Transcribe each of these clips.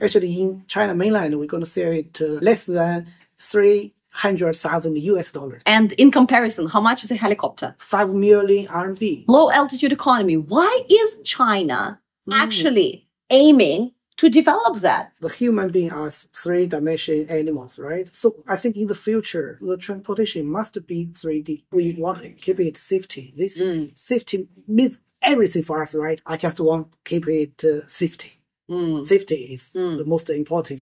Actually, in China mainland, we're going to sell it uh, less than 300,000 US dollars. And in comparison, how much is a helicopter? 5 million RMB. Low altitude economy. Why is China actually aiming to develop that? The human being are three dimension animals, right? So I think in the future, the transportation must be 3D. We want to keep it safety. This safety means everything for us, right? I just want to keep it uh, safety. Mm. Safety is mm. the most important.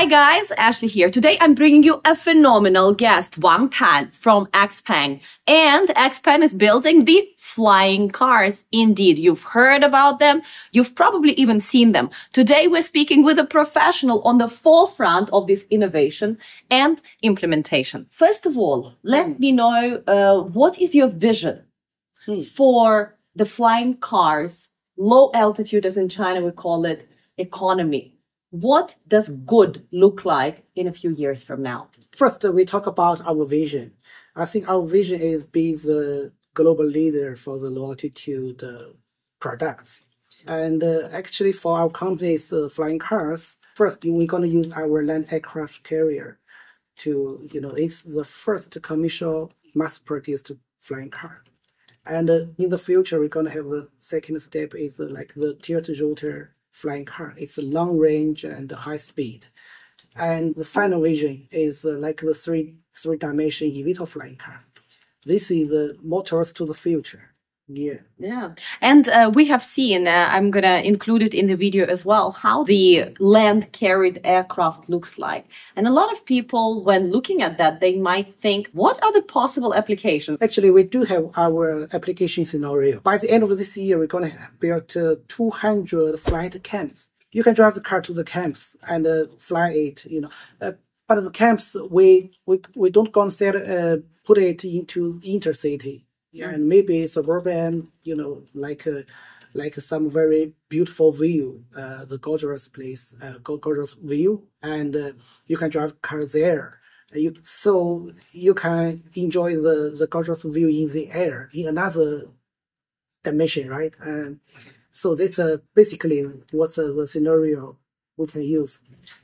Hi guys, Ashley here. Today I'm bringing you a phenomenal guest, Wang Tan from XPeng. And XPeng is building the flying cars. Indeed, you've heard about them. You've probably even seen them. Today we're speaking with a professional on the forefront of this innovation and implementation. First of all, let me know uh, what is your vision for the flying cars, low altitude, as in China we call it economy. What does good look like in a few years from now? First, we talk about our vision. I think our vision is be the global leader for the low altitude uh, products. And uh, actually, for our company's uh, flying cars, first we're going to use our land aircraft carrier to, you know, it's the first commercial mass-produced flying car. And uh, in the future, we're going to have a second step is like the tilted rotor flying car. It's a long range and high speed. And the final vision is uh, like the three three dimension eVTOL flying car. This is the motors to the future. Yeah. Yeah. And uh, we have seen, uh, I'm going to include it in the video as well, how the land carried aircraft looks like. And a lot of people, when looking at that, they might think, what are the possible applications? Actually, we do have our application scenario. By the end of this year, we're going to build uh, 200 flight camps. You can drive the car to the camps and uh, fly it, you know. Uh, but the camps, we, we, we don't set, uh, put it into intercity. Yeah, and maybe suburban, you know, like uh, like some very beautiful view, uh, the gorgeous place, uh, gorgeous view, and uh, you can drive car there. Uh, You so you can enjoy the the gorgeous view in the air in another dimension, right? And so that's uh, basically what's uh, the scenario we can use.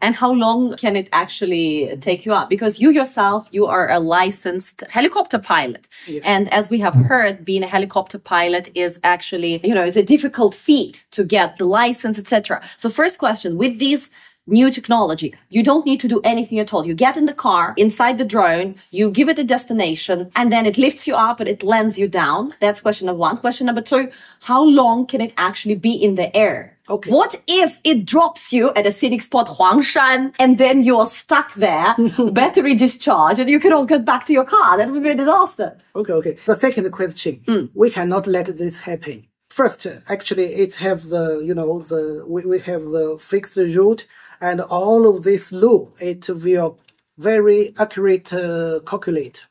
And how long can it actually take you up? Because you yourself, you are a licensed helicopter pilot. Yes. And as we have heard, being a helicopter pilot is actually, you know, is a difficult feat to get the license, etc. So first question, with these new technology, you don't need to do anything at all. You get in the car, inside the drone, you give it a destination, and then it lifts you up and it lands you down. That's question number one. Question number two, how long can it actually be in the air? Okay. What if it drops you at a scenic spot, Huangshan, and then you're stuck there, battery discharge, and you cannot get back to your car? That would be a disaster. Okay, okay. The second question, hmm. we cannot let this happen. First, actually, it have the you know the we, we have the fixed route and all of this loop. It will very accurate uh, calculate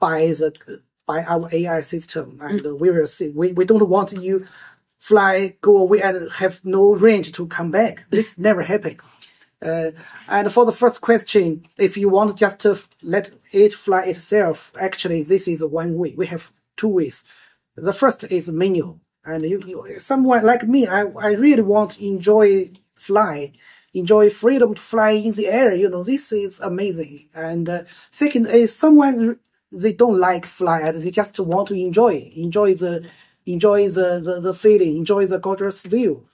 by the by our AI system, and we will see. We we don't want you fly go away and have no range to come back. This never happened. Uh, and for the first question, if you want just to let it fly itself, actually, this is one way. We have two ways. The first is manual. And you, you someone like me, I, I really want to enjoy fly, enjoy freedom to fly in the air. You know, this is amazing. And uh, second is someone, they don't like fly they just want to enjoy, enjoy the, enjoy the, the, the feeling, enjoy the gorgeous view.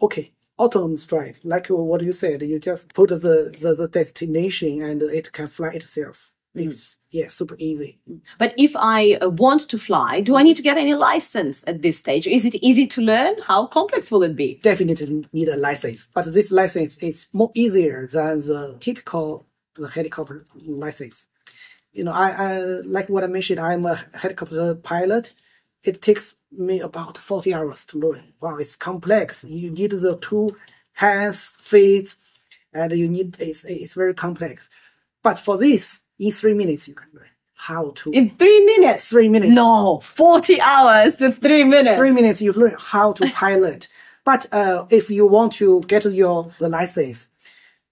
Okay, autonomous drive, like what you said, you just put the, the, the destination and it can fly itself. It's, yeah, super easy. But if I uh, want to fly, do I need to get any license at this stage? Is it easy to learn? How complex will it be? Definitely need a license, but this license is more easier than the typical the helicopter license. You know, I, I like what I mentioned. I'm a helicopter pilot. It takes me about forty hours to learn. Wow, it's complex. You need the two hands, feet, and you need it's it's very complex. But for this, in three minutes, you can learn how to. In three minutes? Three minutes. No, 40 hours to three minutes. three minutes you learn how to pilot. But uh, if you want to get your the license,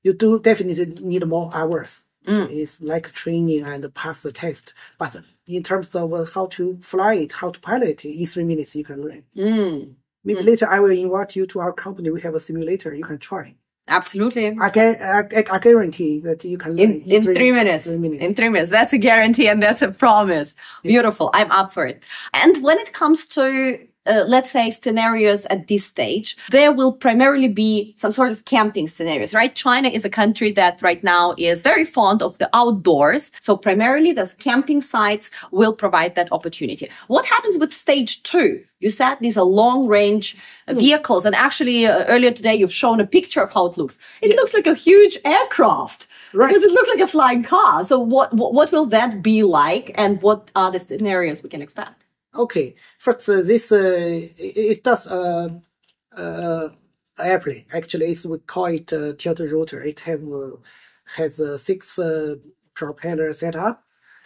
you do definitely need more hours. It's like training and pass the test. But in terms of uh, how to fly it, how to pilot it, in three minutes you can learn. Mm, Maybe later I will invite you to our company. We have a simulator. You can try. Absolutely. I, gu- I, I, guarantee that you can learn in, in three, minutes. Three minutes. In three minutes. That's a guarantee and that's a promise. Beautiful. I'm up for it. And when it comes to uh, let's say scenarios at this stage, there will primarily be some sort of camping scenarios, right? China is a country that right now is very fond of the outdoors. So primarily those camping sites will provide that opportunity. What happens with stage two? You said these are long range vehicles. And actually uh, earlier today, you've shown a picture of how it looks. It looks like a huge aircraft. Right. Because it looks like a flying car. So what, what, what will that be like? And what are the scenarios we can expect? Okay, first uh, this uh, it, it does uh, uh, airplane. Actually, it's, we call it uh, tilted rotor. It have uh, has uh, six uh, propeller setup.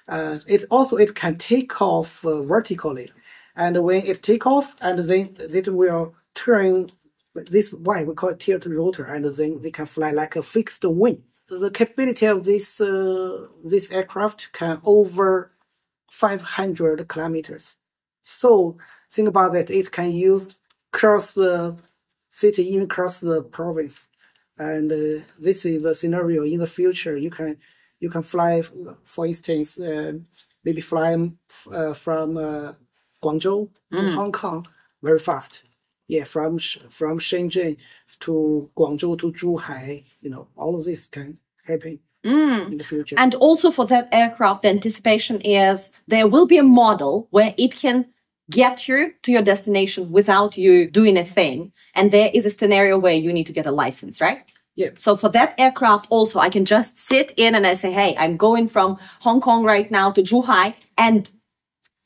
Uh, it also it can take off uh, vertically, and when it take off, and then it will turn. This why we call it tilted rotor, and then they can fly like a fixed wing. The capability of this uh, this aircraft can over 500 kilometers. So think about that. It can use cross the city, even cross the province. And uh, this is the scenario in the future. You can you can fly, for instance, uh, maybe fly uh, from uh, Guangzhou to Hong Kong very fast. Yeah, from from Shenzhen to Guangzhou to Zhuhai. You know, all of this can happen in the future. And also for that aircraft, the anticipation is there will be a model where it can get you to your destination without you doing a thing. And there is a scenario where you need to get a license, right? yeah. So for that aircraft also, I can just sit in and I say, Hey, I'm going from Hong Kong right now to Zhuhai and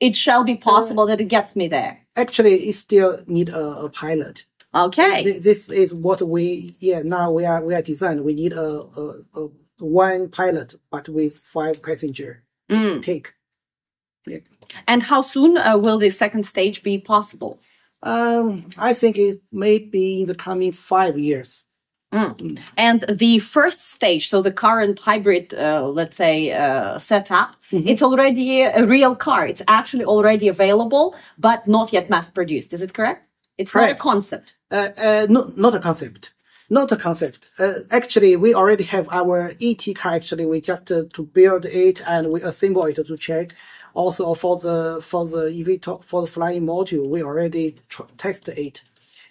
it shall be possible that it gets me there. Actually, it still need a, a pilot. Okay. Thi- This is what we yeah now we are we are designed. We need a, a, a one pilot, but with five passenger mm. take. Yeah. And how soon uh, will the second stage be possible? Um, I think it may be in the coming five years. And the first stage, so the current hybrid, uh, let's say, uh, setup, it's already a real car. It's actually already available, but not yet mass produced. Is it correct? It's not a concept. Uh, uh, no, not a concept. Not a concept. Uh, actually, we already have our ET car. Actually, we just uh, to build it and we assemble it to check. Also for the for the eVTOL for the flying module, we already test it,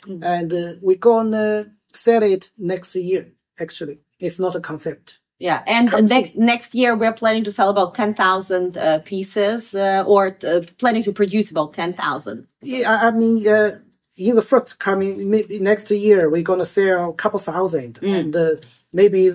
and uh, we're gonna sell it next year. Actually, it's not a concept. Yeah. And Concept. next, next year, we're planning to sell about 10,000 uh, pieces, uh, or uh, planning to produce about 10,000. Yeah, I mean, uh, in the first coming maybe next year, we're gonna sell a couple thousand, and uh, maybe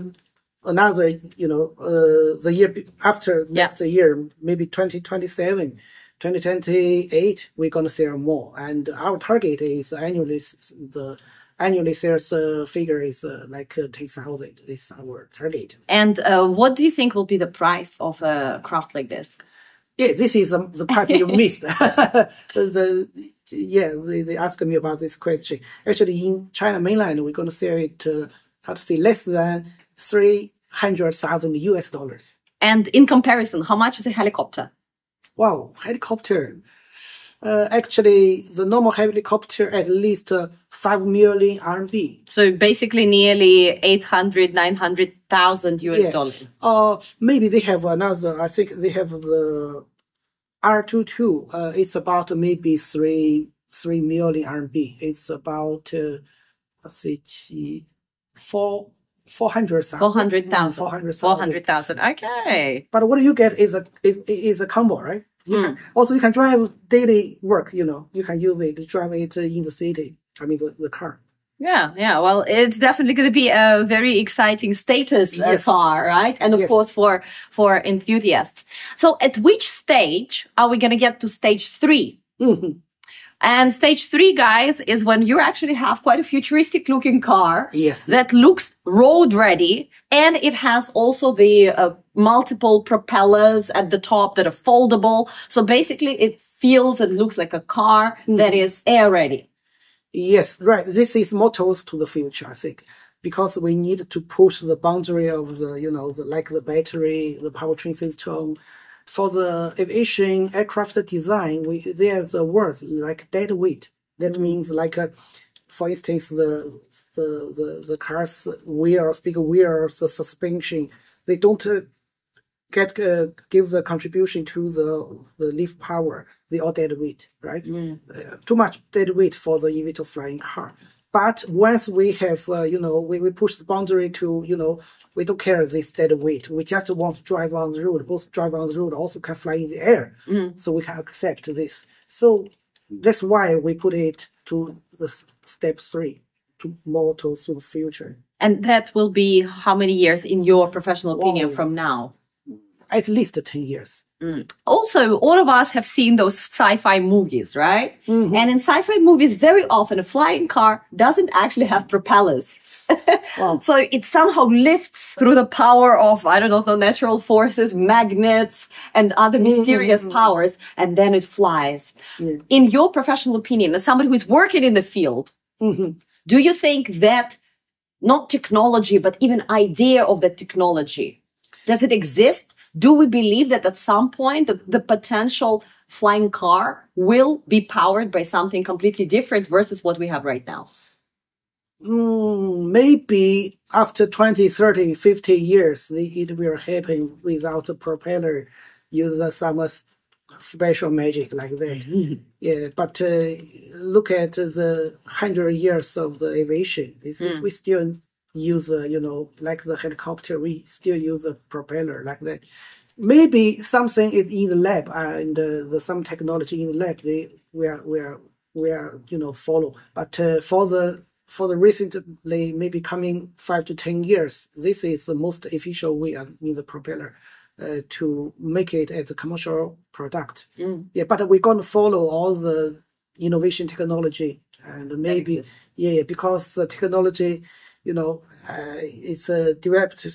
another, you know, uh, the year after next year, maybe 2027, 2028, we're gonna sell more. And our target is annually the annually sales uh, figure is uh, like uh, 10,000. This is our target. And uh, what do you think will be the price of a craft like this? Yeah, this is um, the part you missed. the yeah, they, they asked me about this question. Actually, in China mainland, we're going to sell it uh, how to say less than three hundred thousand US dollars. And in comparison, how much is a helicopter? Wow, helicopter. Uh, actually, the normal helicopter at least uh, five million RMB. So basically nearly 800, 900,000 US Yeah. dollars. Or maybe they have another. I think they have the R two two. Uh, it's about maybe three three million RMB. It's about uh, let's see, gee, four four hundred thousand. 400,000. Four hundred 400,000. Okay. But what you get is a is, is a combo, right? You can, also you can drive daily work. You know, you can use it to drive it in the city. I mean, the, the car. Yeah, yeah. Well, it's definitely going to be a very exciting status uh, Yes. car, right? And of Yes. course, for for enthusiasts. So, at which stage are we going to get to stage 3 And stage three, guys, is when you actually have quite a futuristic looking car Yes. that looks road ready, and it has also the uh, multiple propellers at the top that are foldable. So basically, it feels and looks like a car that is air ready. Yes, right. This is motors to the future, I think, because we need to push the boundary of the, you know, the, like the battery, the powertrain system, for the aviation aircraft design, we, there's a word like dead weight. That means like, a, for instance, the, the, the, the car's wheels, big wheels, the suspension, they don't uh, get, uh, give the contribution to the, the lift power. They all dead weight, right? Uh, too much dead weight for the eVTOL flying car. But once we have, uh, you know, we, we push the boundary to, you know, we don't care this dead weight. We just want to drive on the road. Both drive on the road also can fly in the air. So we can accept this. So that's why we put it to the step three, to more to, to the future. And that will be how many years, in your professional opinion, Whoa. from now? At least 10 years. Mm. also all of us have seen those sci-fi movies right Mm-hmm. and in sci-fi movies very often a flying car doesn't actually have propellers Wow. so it somehow lifts through the power of i don't know the natural forces magnets and other mysterious mm-hmm. powers and then it flies in your professional opinion as somebody who is working in the field mm-hmm. do you think that not technology but even idea of the technology does it exist? Do we believe that at some point the, the potential flying car will be powered by something completely different versus what we have right now? Mm, maybe after 20, 30, 50 years, it will happen without a propeller, use some special magic like that. Yeah, but uh, look at the hundred years of the aviation. It's- we still use, uh, you know, like the helicopter, we still use the propeller like that. Maybe something is in the lab and uh, the some technology in the lab they we are we are we are you know follow. But uh, for the for the recently maybe coming five to ten years, this is the most efficient way in the propeller uh, to make it as a commercial product. Yeah, but we're going to follow all the innovation technology and maybe yeah, because the technology, you know, uh, it's uh, developed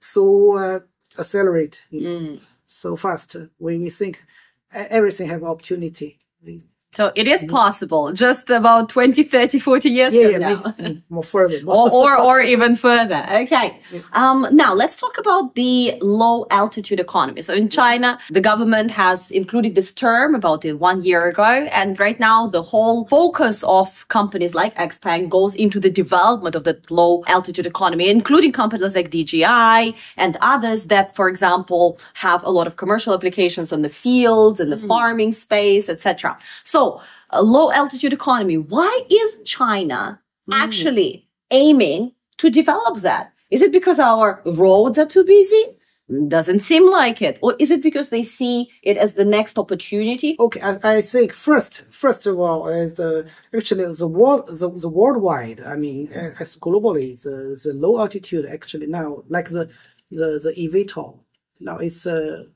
so uh, accelerate so fast. We we think everything have opportunity. So it is possible, just about 20, 30, 40 years Yeah, from yeah, now. mm, more further. or, or, or even further. Okay. Um, now let's talk about the low altitude economy. So in China, the government has included this term about uh, one year ago. And right now, the whole focus of companies like Xpeng goes into the development of the low altitude economy, including companies like DJI and others that, for example, have a lot of commercial applications on the fields and the farming space, etc. So a low altitude economy. Why is China actually aiming to develop that? Is it because our roads are too busy? Doesn't seem like it. Or is it because they see it as the next opportunity? Okay, I, I think first, first of all, is uh, actually the world, the, the worldwide. I mean, uh, as globally, the, the low altitude actually now, like the the the eVTOL, now it's a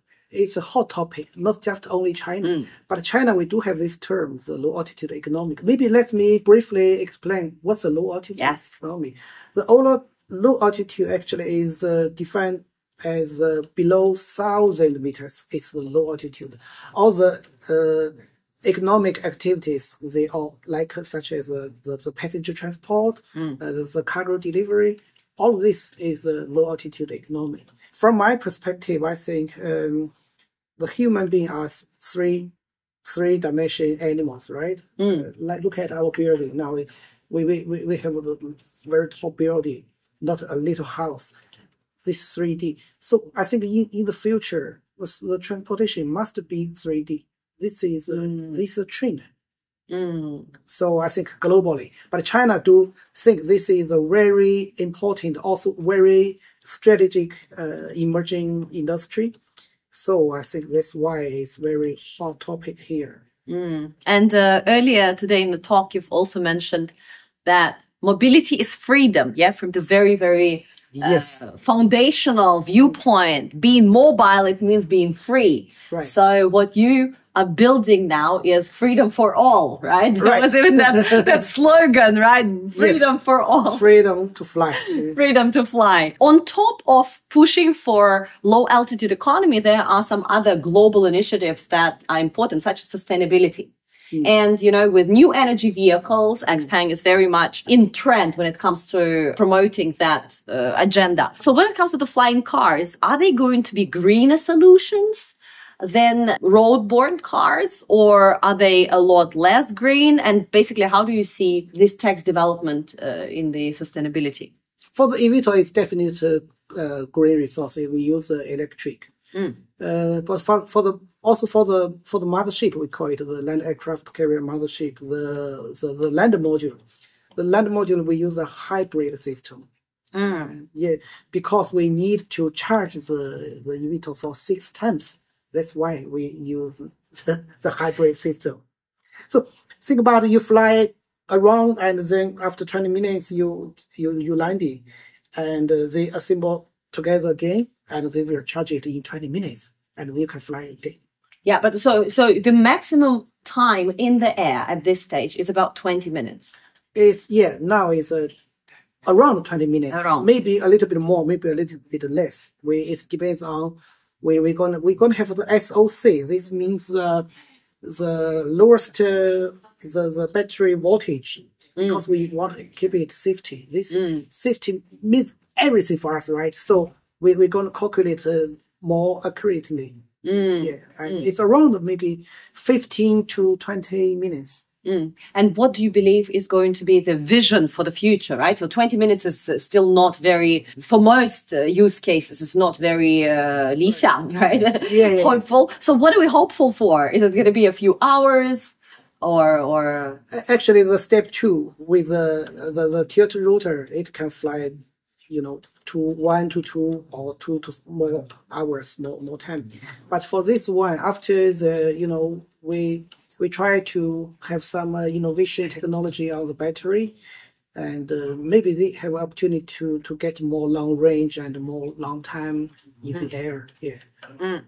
it's a hot topic. Not just only China, but China we do have this term, the low altitude economic. Maybe let me briefly explain what's the low altitude Yes. economy. The low, low altitude actually is uh, defined as uh, below thousand meters. It's the low altitude. All the uh, economic activities they all like such as uh, the, the passenger transport, uh, the, the cargo delivery. All this is uh, low altitude economy. From my perspective, I think um, the human being are three three dimension animals, right? Uh, like look at our building now. We we, we, we have a very tall building, not a little house. This 3D. So I think in, in the future, the, the transportation must be 3D. This is a, this is a trend. So I think globally, but China do think this is a very important, also very strategic uh, emerging industry. So I think that's why it's very hot topic here. And uh, earlier today in the talk, you've also mentioned that mobility is freedom. Yeah, from the very, very Yes. uh, foundational viewpoint. Being mobile, it means being free. Right. So what you are building now is freedom for all, right? That Right. was even that, that slogan, right? Freedom for all. Freedom to fly. freedom to fly. On top of pushing for low altitude economy, there are some other global initiatives that are important, such as sustainability. And, you know, with new energy vehicles, Xpeng is very much in trend when it comes to promoting that uh, agenda. So when it comes to the flying cars, are they going to be greener solutions? than road-borne cars, or are they a lot less green? And basically, how do you see this tax development uh, in the sustainability? For the eVTOL, it's definitely a uh, green resource. if We use the electric. Mm. Uh, but for, for the also for the for the mothership, we call it the land aircraft carrier mothership, the the, the land module. The land module we use a hybrid system. Mm. Yeah, because we need to charge the the eVTOL for six times. That's why we use the, the hybrid system. So think about it, you fly around and then after 20 minutes you you you landing and uh, they assemble together again and they will charge it in 20 minutes and you can fly again. Yeah, but so so the maximum time in the air at this stage is about 20 minutes. It's yeah, now it's uh, around 20 minutes. Around. Maybe a little bit more, maybe a little bit less. We it depends on we we're gonna we're gonna have the SOC. This means uh, the lowest uh, the, the battery voltage because we want to keep it safety. This safety means everything for us, right? So we, we're going to calculate uh, more accurately. Yeah, and it's around maybe 15 to 20 minutes. Mm. And what do you believe is going to be the vision for the future, right? So 20 minutes is uh, still not very, for most uh, use cases, it's not very uh, 理想, right? Yeah, yeah. Hopeful. So what are we hopeful for? Is it going to be a few hours or, or, Actually, the step two with the, the, the tilt rotor, it can fly, you know, to one to two or two to more hours, more, more time. But for this one, after the, you know, we, we try to have some uh, innovation technology on the battery and uh, maybe they have opportunity to, to get more long range and more long time in the air. Yeah.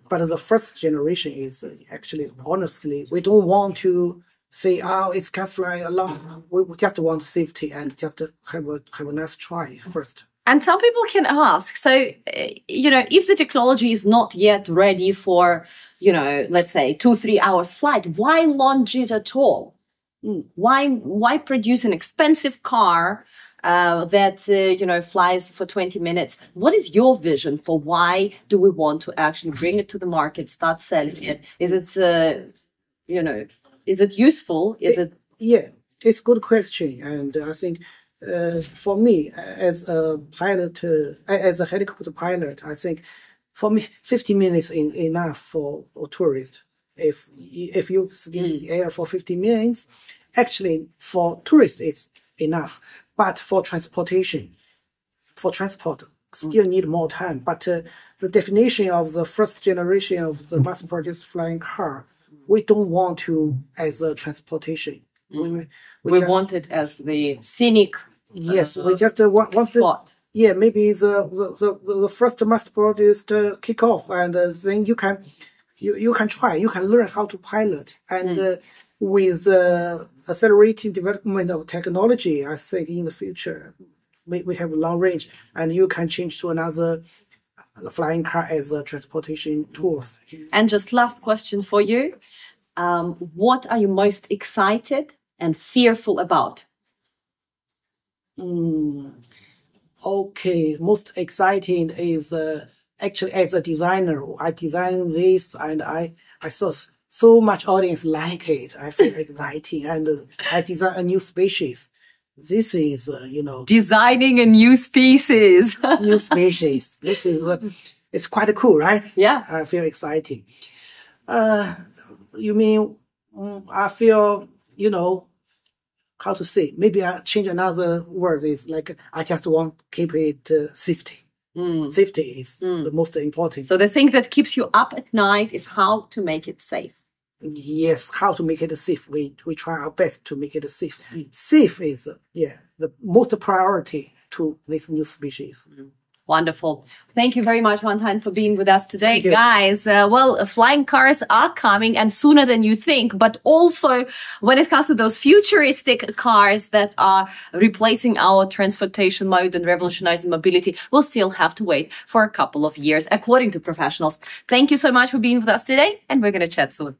But the first generation is uh, actually, honestly, we don't want to say, oh, it can fly along. We we just want safety and just have a, have a nice try first. And some people can ask, so, uh, you know, if the technology is not yet ready for, you know, let's say two, three hours flight, why launch it at all? Mm, Why, why produce an expensive car, uh, that, uh, you know, flies for 20 minutes? What is your vision for why do we want to actually bring it to the market, start selling it? Is it, uh, you know, is it useful? Is it, Yeah, it's a good question. And I think uh, for me, as a pilot, uh, as a helicopter pilot, I think for me, 50 minutes is enough for a tourist. If if you stay in the air for 50 minutes, actually for tourists it's enough. But for transportation, for transport, still need more time. But uh, the definition of the first generation of the mass-produced flying car, we don't want to as a transportation. We, we, we just- want it as the scenic Yes, we just uh, want, want the, yeah, maybe the the, the, the first mass produced uh, kick off, and uh, then you can you, you can try, you can learn how to pilot, and uh, with the accelerating development of technology, I think in the future we, we have long range, and you can change to another flying car as a transportation tools. And just last question for you. Um, what are you most excited and fearful about? Okay, most exciting is uh, actually as a designer, I designed this and I I saw so much audience like it. I feel exciting and uh, I design a new species. This is uh, you know Designing a new species. new species. This is uh, it's quite cool, right? Yeah. I feel exciting. Uh, you mean mm, I feel you know how to say? Maybe I change another word. Is like I just want to keep it uh, safety. Safety is the most important. so the thing that keeps you up at night is how to make it safe. yes, how to make it safe? We we try our best to make it safe. Safe is uh, yeah the most priority to this new species. Wonderful. Thank you very much, Wang Tan, for being with us today. Guys, uh, well, flying cars are coming and sooner than you think, but also when it comes to those futuristic cars that are replacing our transportation mode and revolutionizing mobility, we'll still have to wait for a couple of years, according to professionals. Thank you so much for being with us today, and we're going to chat soon.